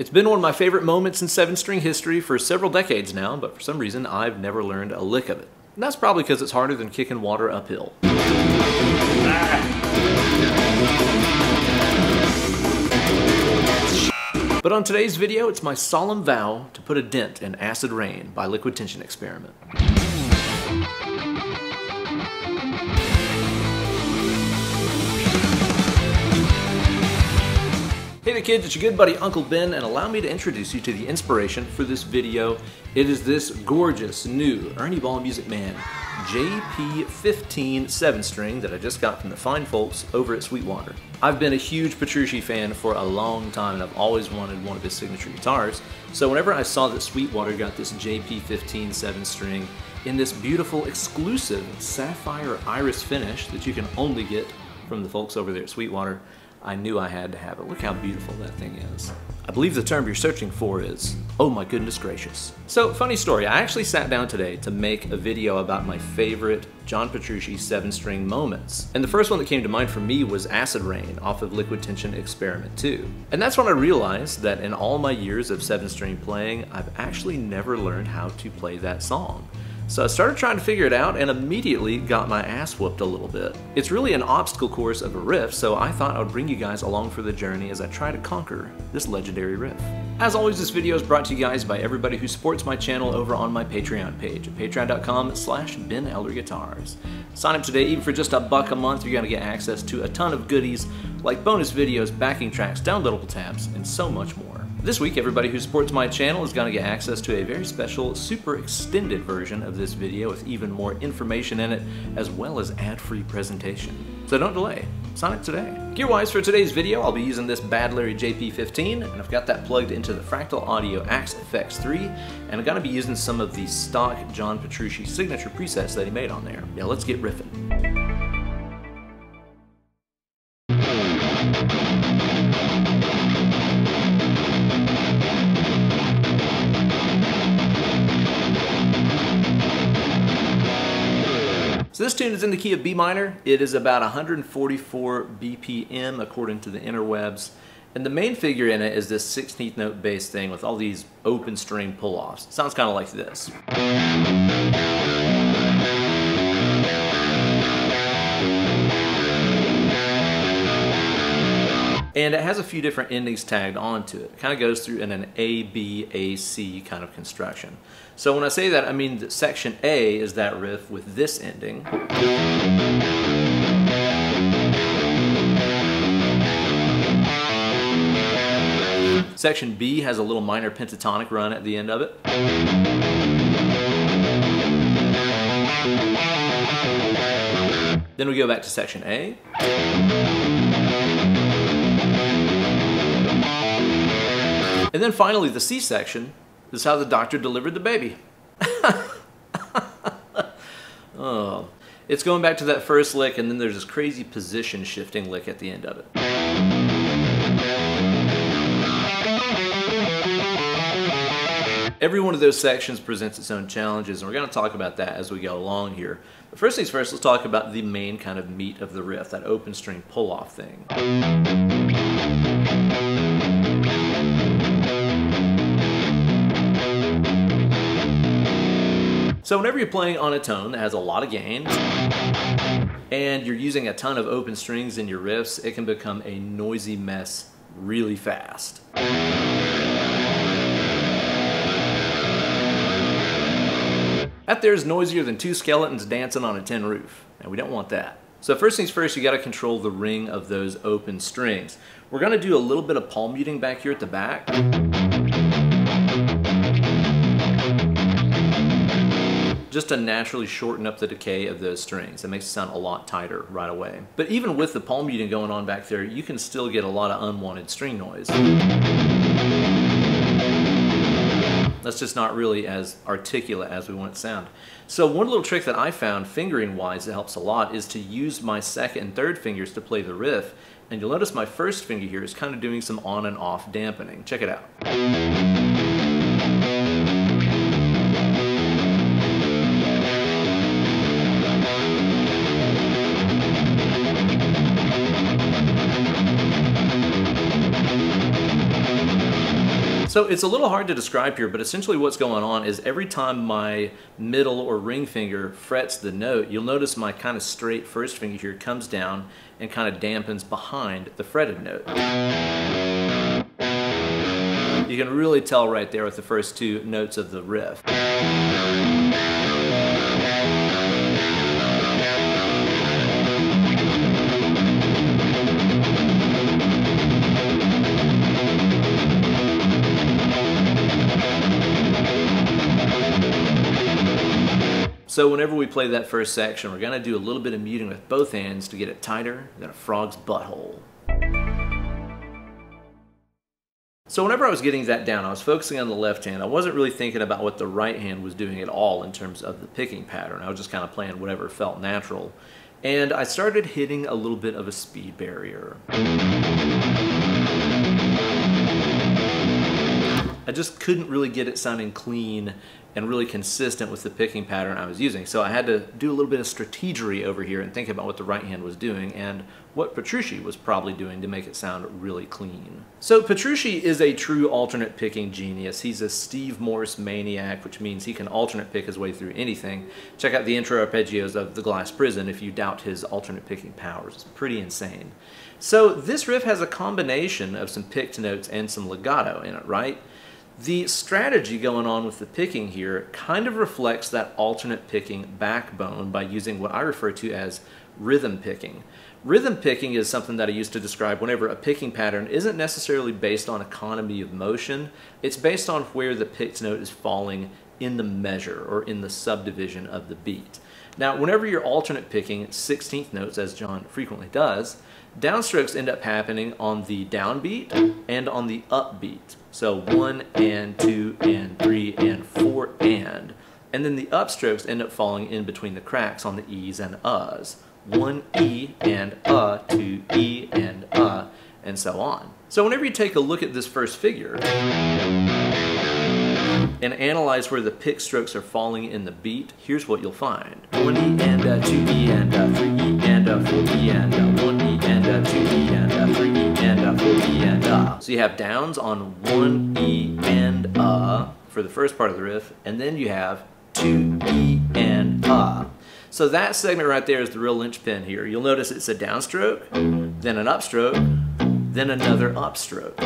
It's been one of my favorite moments in seven string history for several decades now, but for some reason I've never learned a lick of it. And that's probably because it's harder than kicking water uphill. But on today's video, it's my solemn vow to put a dent in Acid Rain by Liquid Tension Experiment. Hey there kids, it's your good buddy Uncle Ben and allow me to introduce you to the inspiration for this video. It is this gorgeous new Ernie Ball Music Man JP15 7 string that I just got from the fine folks over at Sweetwater. I've been a huge Petrucci fan for a long time and I've always wanted one of his signature guitars. So whenever I saw that Sweetwater got this JP15 7 string in this beautiful exclusive sapphire iris finish that you can only get from the folks over there at Sweetwater, I knew I had to have it. Look how beautiful that thing is. I believe the term you're searching for is, oh my goodness gracious. So, funny story, I actually sat down today to make a video about my favorite John Petrucci 7-string moments. And the first one that came to mind for me was Acid Rain off of Liquid Tension Experiment 2. And that's when I realized that in all my years of 7-string playing, I've actually never learned how to play that song. So I started trying to figure it out and immediately got my ass whooped a little bit. It's really an obstacle course of a riff, so I thought I would bring you guys along for the journey as I try to conquer this legendary riff. As always, this video is brought to you guys by everybody who supports my channel over on my Patreon page at patreon.com slash benellerguitars. Sign up today, even for just a buck a month, you're gonna get access to a ton of goodies like bonus videos, backing tracks, downloadable tabs, and so much more. This week, everybody who supports my channel is going to get access to a very special, super extended version of this video with even more information in it, as well as ad-free presentation. So don't delay, sign up today. Gear-wise for today's video, I'll be using this Bad Larry JP15, and I've got that plugged into the Fractal Audio Axe FX3, and I'm gonna be using some of the stock John Petrucci signature presets that he made on there. Now let's get riffing. So this tune is in the key of B minor. It is about 144 BPM according to the interwebs. And the main figure in it is this 16th note bass thing with all these open string pull-offs. Sounds kind of like this. And it has a few different endings tagged onto it. It kind of goes through in an A, B, A, C kind of construction. So when I say that, I mean that section A is that riff with this ending. Section B has a little minor pentatonic run at the end of it. Then we go back to section A. And then finally, the C section is how the doctor delivered the baby. oh, it's going back to that first lick, and then there's this crazy position shifting lick at the end of it. Every one of those sections presents its own challenges, and we're going to talk about that as we go along here. But first things first, let's talk about the main kind of meat of the riff, that open string pull-off thing. So whenever you're playing on a tone that has a lot of gain, and you're using a ton of open strings in your riffs, it can become a noisy mess really fast. That there's noisier than two skeletons dancing on a tin roof, and we don't want that. So first things first, you gotta control the ring of those open strings. We're gonna do a little bit of palm muting back here at the back. Just to naturally shorten up the decay of those strings. It makes it sound a lot tighter right away. But even with the palm muting going on back there, you can still get a lot of unwanted string noise. That's just not really as articulate as we want it to sound. So one little trick that I found fingering wise that helps a lot is to use my second and third fingers to play the riff. And you'll notice my first finger here is kind of doing some on and off dampening. Check it out. So it's a little hard to describe here, but essentially what's going on is every time my middle or ring finger frets the note, you'll notice my kind of straight first finger here comes down and kind of dampens behind the fretted note. You can really tell right there with the first two notes of the riff. So whenever we play that first section, we're going to do a little bit of muting with both hands to get it tighter than a frog's butthole. So whenever I was getting that down, I was focusing on the left hand. I wasn't really thinking about what the right hand was doing at all in terms of the picking pattern. I was just kind of playing whatever felt natural. And I started hitting a little bit of a speed barrier. I just couldn't really get it sounding clean and really consistent with the picking pattern I was using. So I had to do a little bit of strategery over here and think about what the right hand was doing and what Petrucci was probably doing to make it sound really clean. So Petrucci is a true alternate picking genius. He's a Steve Morse maniac, which means he can alternate pick his way through anything. Check out the intro arpeggios of The Glass Prison if you doubt his alternate picking powers. It's pretty insane. So this riff has a combination of some picked notes and some legato in it, right? The strategy going on with the picking here kind of reflects that alternate picking backbone by using what I refer to as rhythm picking. Rhythm picking is something that I used to describe whenever a picking pattern isn't necessarily based on economy of motion, it's based on where the picked note is falling in the measure or in the subdivision of the beat. Now, whenever you're alternate picking 16th notes, as John frequently does, downstrokes end up happening on the downbeat and on the upbeat. So one and two and three and four and. And then the upstrokes end up falling in between the cracks on the E's and U's. One E and uh, two E and uh, and so on. So whenever you take a look at this first figure, and analyze where the pick strokes are falling in the beat, here's what you'll find. 1 E and uh, 2 E and uh, 3 4 and 1 and 2 and 3 and 4 and. So you have downs on 1 E and a for the first part of the riff, and then you have 2 E and a. So that segment right there is the real linchpin here. You'll notice it's a downstroke, then an upstroke, then another upstroke.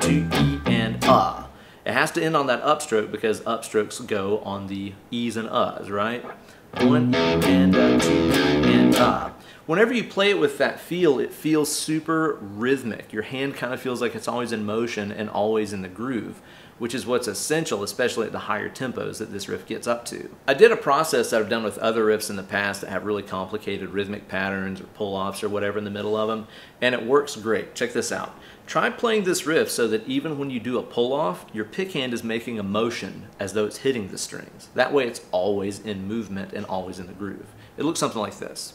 2 E and a. It has to end on that upstroke because upstrokes go on the E's and U's, right? One E and a, two E and. Uh, whenever you play it with that feel, it feels super rhythmic. Your hand kind of feels like it's always in motion and always in the groove which is what's essential, especially at the higher tempos that this riff gets up to. I did a process that I've done with other riffs in the past that have really complicated rhythmic patterns or pull-offs or whatever in the middle of them, and it works great. Check this out. Try playing this riff so that even when you do a pull-off, your pick hand is making a motion as though it's hitting the strings. That way it's always in movement and always in the groove. It looks something like this.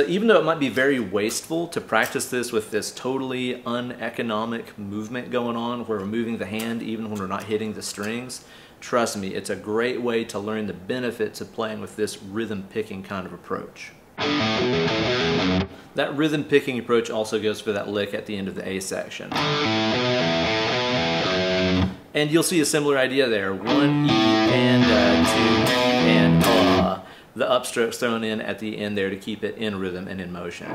So even though it might be very wasteful to practice this with this totally uneconomic movement going on where we're moving the hand even when we're not hitting the strings, trust me, it's a great way to learn the benefits of playing with this rhythm picking kind of approach. That rhythm picking approach also goes for that lick at the end of the A section. And you'll see a similar idea there. One E and uh, two E and uh the upstrokes thrown in at the end there to keep it in rhythm and in motion.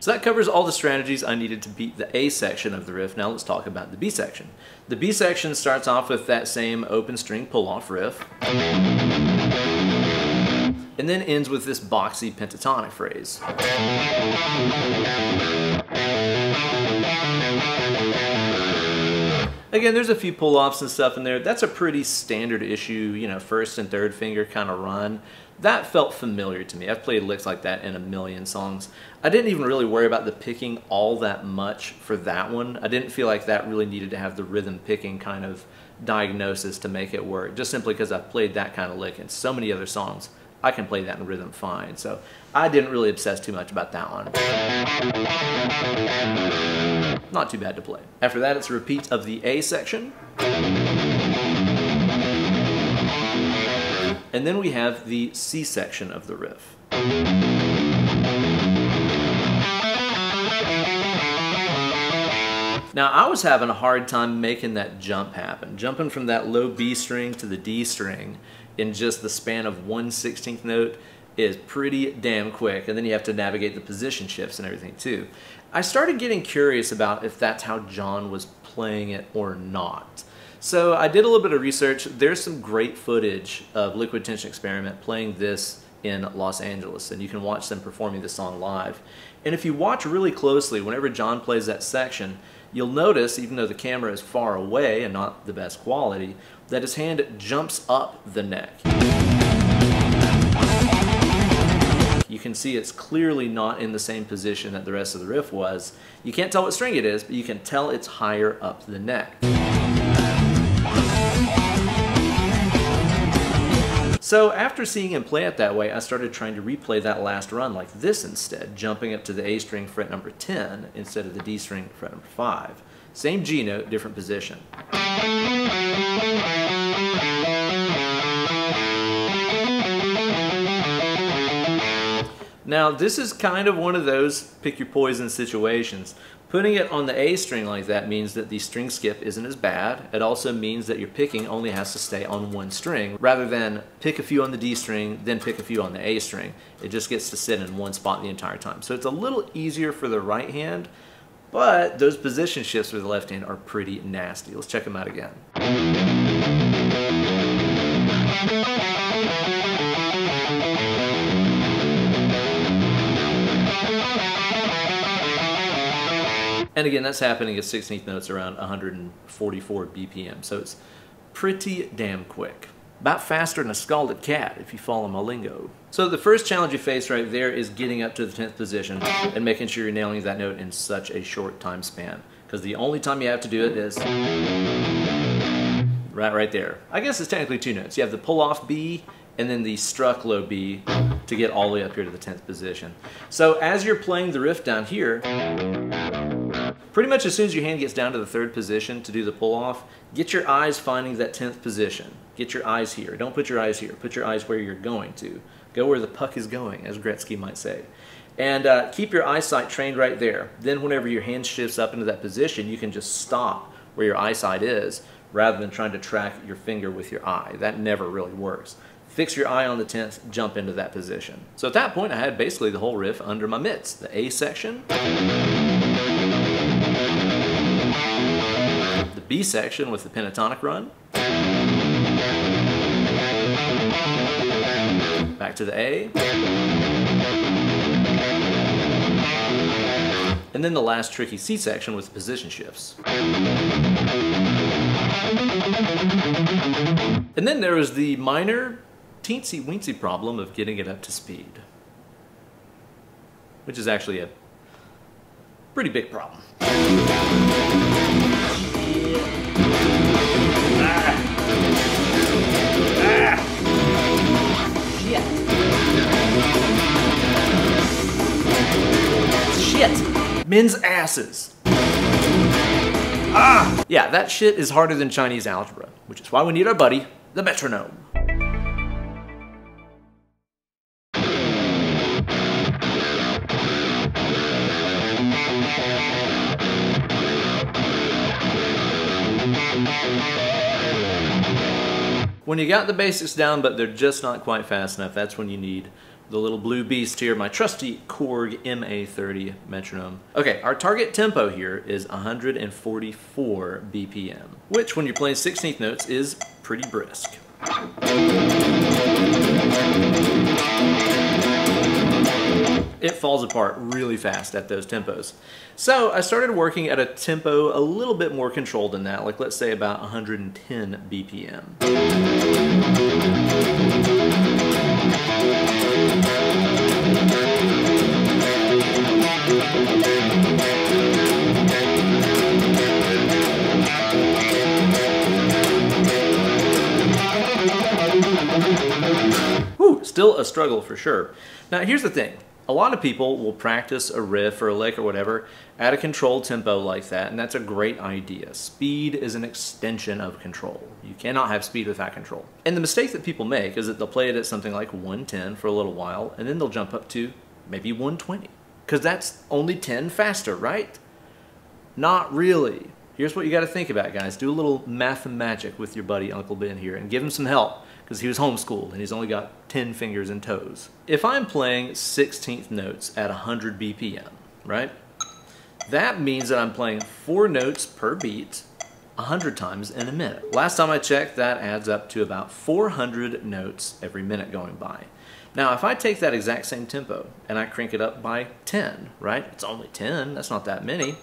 So that covers all the strategies I needed to beat the A section of the riff. Now let's talk about the B section. The B section starts off with that same open string pull-off riff. And then ends with this boxy pentatonic phrase. Again, there's a few pull-offs and stuff in there. That's a pretty standard issue, you know, first and third finger kind of run. That felt familiar to me. I've played licks like that in a million songs. I didn't even really worry about the picking all that much for that one. I didn't feel like that really needed to have the rhythm picking kind of diagnosis to make it work, just simply because I've played that kind of lick in so many other songs. I can play that in rhythm fine. So I didn't really obsess too much about that one. Not too bad to play. After that, it's a repeat of the A section. And then we have the C section of the riff. Now I was having a hard time making that jump happen, jumping from that low B string to the D string in just the span of one 16th note is pretty damn quick and then you have to navigate the position shifts and everything too. I started getting curious about if that's how John was playing it or not. So I did a little bit of research. There's some great footage of Liquid Tension Experiment playing this in Los Angeles and you can watch them performing the song live. And if you watch really closely, whenever John plays that section, you'll notice, even though the camera is far away and not the best quality, that his hand jumps up the neck. You can see it's clearly not in the same position that the rest of the riff was. You can't tell what string it is, but you can tell it's higher up the neck. So after seeing him play it that way, I started trying to replay that last run like this instead, jumping up to the A string fret number 10 instead of the D string fret number 5. Same G note, different position. Now, this is kind of one of those pick your poison situations. Putting it on the A string like that means that the string skip isn't as bad. It also means that your picking only has to stay on one string rather than pick a few on the D string, then pick a few on the A string. It just gets to sit in one spot the entire time. So it's a little easier for the right hand, but those position shifts for the left hand are pretty nasty. Let's check them out again. And again, that's happening at 16th notes around 144 BPM, so it's pretty damn quick. About faster than a scalded cat, if you follow my lingo. So the first challenge you face right there is getting up to the 10th position and making sure you're nailing that note in such a short time span. Because the only time you have to do it is right, right there. I guess it's technically two notes. You have the pull-off B and then the struck low B to get all the way up here to the 10th position. So as you're playing the riff down here, pretty much as soon as your hand gets down to the third position to do the pull off, get your eyes finding that 10th position. Get your eyes here. Don't put your eyes here. Put your eyes where you're going to. Go where the puck is going, as Gretzky might say. And uh, keep your eyesight trained right there. Then whenever your hand shifts up into that position, you can just stop where your eyesight is rather than trying to track your finger with your eye. That never really works fix your eye on the 10th, jump into that position. So at that point, I had basically the whole riff under my mitts. The A section, B section with the pentatonic run, back to the A, and then the last tricky C section with position shifts. And then there was the minor teensy weensy problem of getting it up to speed, which is actually a pretty big problem. Shit! Men's asses. Ah! Yeah, that shit is harder than Chinese algebra, which is why we need our buddy, the metronome. When you got the basics down, but they're just not quite fast enough, that's when you need the little blue beast here, my trusty Korg MA30 metronome. Okay, our target tempo here is 144 BPM, which when you're playing 16th notes is pretty brisk. it falls apart really fast at those tempos. So I started working at a tempo a little bit more controlled than that, like let's say about 110 BPM. Still a struggle for sure. Now here's the thing. A lot of people will practice a riff or a lick or whatever at a controlled tempo like that, and that's a great idea. Speed is an extension of control. You cannot have speed without control. And the mistake that people make is that they'll play it at something like 110 for a little while, and then they'll jump up to maybe 120. Because that's only 10 faster, right? Not really. Here's what you got to think about, guys. Do a little math and magic with your buddy Uncle Ben here and give him some help because he was homeschooled and he's only got 10 fingers and toes. If I'm playing 16th notes at 100 BPM, right? That means that I'm playing four notes per beat 100 times in a minute. Last time I checked, that adds up to about 400 notes every minute going by. Now, if I take that exact same tempo and I crank it up by 10, right? It's only 10, that's not that many.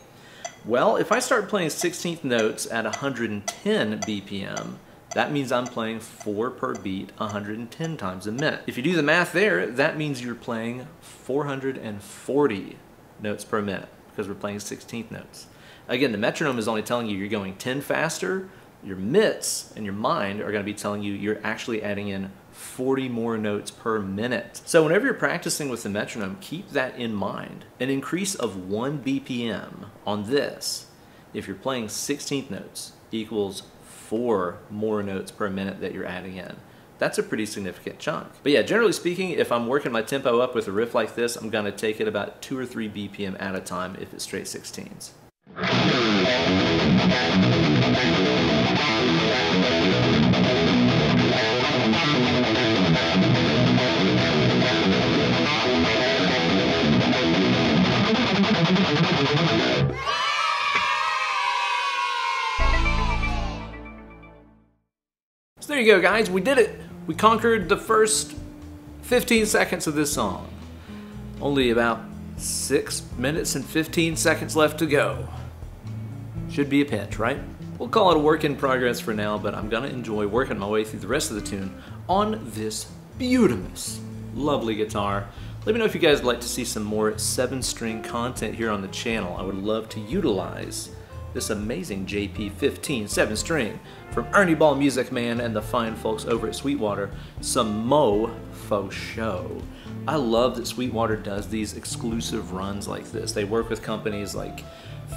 Well, if I start playing 16th notes at 110 BPM, that means I'm playing 4 per beat 110 times a minute. If you do the math there, that means you're playing 440 notes per minute because we're playing 16th notes. Again, the metronome is only telling you you're going 10 faster. Your mitts and your mind are going to be telling you you're actually adding in 40 more notes per minute. So whenever you're practicing with the metronome, keep that in mind. An increase of 1 BPM on this, if you're playing 16th notes, equals 4 more notes per minute that you're adding in. That's a pretty significant chunk. But yeah, generally speaking, if I'm working my tempo up with a riff like this, I'm gonna take it about 2 or 3 BPM at a time if it's straight 16s. You go, guys. We did it. We conquered the first 15 seconds of this song. Only about 6 minutes and 15 seconds left to go. Should be a pinch, right? We'll call it a work in progress for now, but I'm gonna enjoy working my way through the rest of the tune on this beautiful, lovely guitar. Let me know if you guys would like to see some more 7-string content here on the channel. I would love to utilize this amazing JP15 7-string from Ernie Ball Music Man and the fine folks over at Sweetwater, some Mo faux show. I love that Sweetwater does these exclusive runs like this. They work with companies like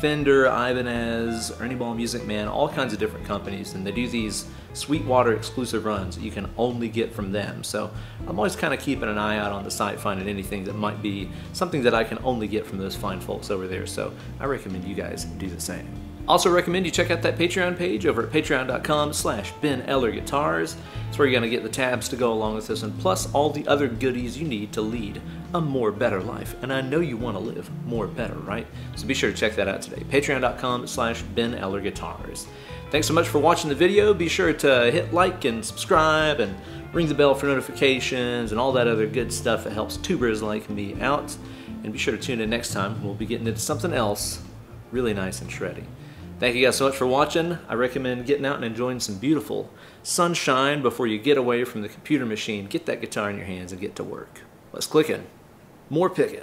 Fender, Ibanez, Ernie Ball Music Man, all kinds of different companies, and they do these Sweetwater exclusive runs that you can only get from them. So I'm always kind of keeping an eye out on the site, finding anything that might be something that I can only get from those fine folks over there. So I recommend you guys do the same. Also recommend you check out that Patreon page over at patreon.com slash Ben Eller Guitars. It's where you're going to get the tabs to go along with this and plus all the other goodies you need to lead a more better life. And I know you want to live more better, right? So be sure to check that out today. Patreon.com slash Ben Eller Guitars. Thanks so much for watching the video. Be sure to hit like and subscribe and ring the bell for notifications and all that other good stuff that helps tubers like me out. And be sure to tune in next time. We'll be getting into something else really nice and shreddy. Thank you guys so much for watching. I recommend getting out and enjoying some beautiful sunshine before you get away from the computer machine. Get that guitar in your hands and get to work. Let's click in. More picking.